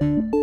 Música